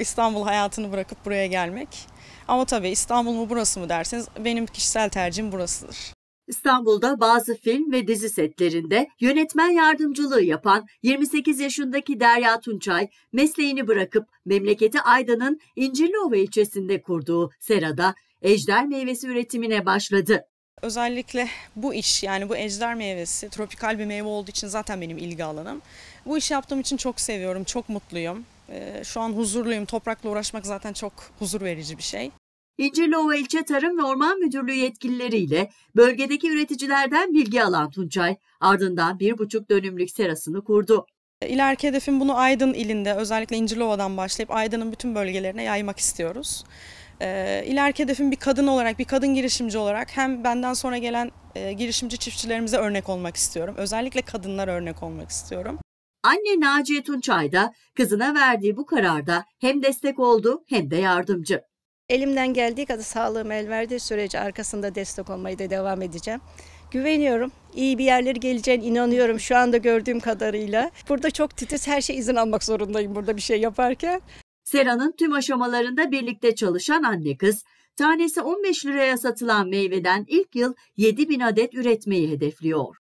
İstanbul hayatını bırakıp buraya gelmek. Ama tabii İstanbul mu burası mı derseniz benim kişisel tercihim burasıdır. İstanbul'da bazı film ve dizi setlerinde yönetmen yardımcılığı yapan 28 yaşındaki Derya Tunçay mesleğini bırakıp memleketi Aydın'ın İncirliova ilçesinde kurduğu serada ejder meyvesi üretimine başladı. Özellikle bu iş yani bu ejder meyvesi tropikal bir meyve olduğu için zaten benim ilgi alanım. Bu işi yaptığım için çok seviyorum, çok mutluyum. Ee, Şu an huzurluyum. Toprakla uğraşmak zaten çok huzur verici bir şey. İncirliova İlçe Tarım ve Orman Müdürlüğü yetkilileriyle bölgedeki üreticilerden bilgi alan Tunçay ardından bir buçuk dönümlük serasını kurdu. İleriki hedefim bunu Aydın ilinde özellikle İncirlova'dan başlayıp Aydın'ın bütün bölgelerine yaymak istiyoruz. Ee, İleriki hedefim bir kadın olarak, bir kadın girişimci olarak hem benden sonra gelen e, girişimci çiftçilerimize örnek olmak istiyorum. Özellikle kadınlar örnek olmak istiyorum. Anne Naciye Tunçay da kızına verdiği bu kararda hem destek oldu hem de yardımcı. Elimden geldiği kadar sağlığım el verdiği sürece arkasında destek olmayı da devam edeceğim. Güveniyorum. İyi bir yerlere geleceğine inanıyorum şu anda gördüğüm kadarıyla. Burada çok titiz her şey izin almak zorundayım burada bir şey yaparken. Sera'nın tüm aşamalarında birlikte çalışan anne kız, tanesi 15 liraya satılan meyveden ilk yıl 7 bin adet üretmeyi hedefliyor.